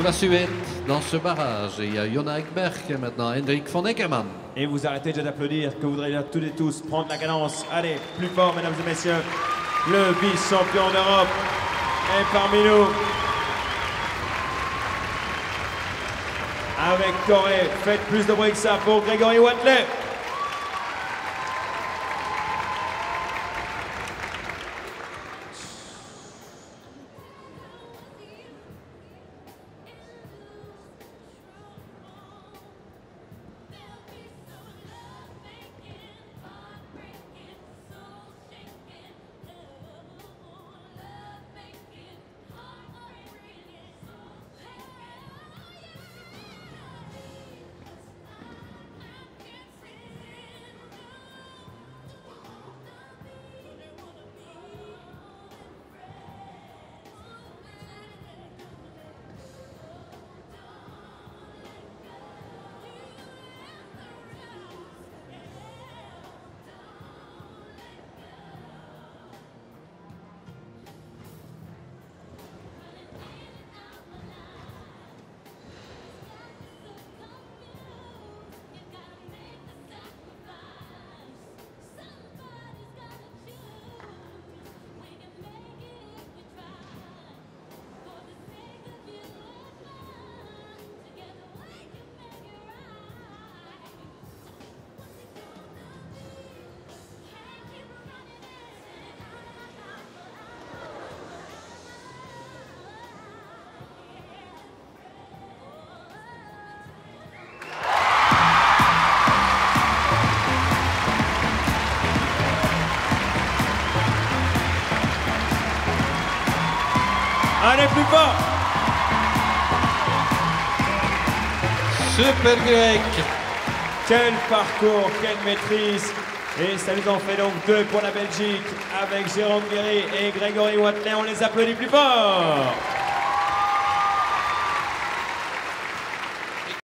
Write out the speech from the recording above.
Pour la suite, dans ce barrage, il y a Jona Ekberg maintenant Hendrik von Eckermann. Et vous arrêtez déjà d'applaudir, que vous voudriez là toutes et tous prendre la cadence. Allez, plus fort, mesdames et messieurs. Le vice-champion d'Europe est parmi nous. Avec Corée, faites plus de bruit que ça pour Grégory Watley. Allez, plus fort. Super Greg Quel parcours, quelle maîtrise. Et ça nous en fait donc deux pour la Belgique avec Jérôme Guéry et Grégory Watley. On les applaudit plus fort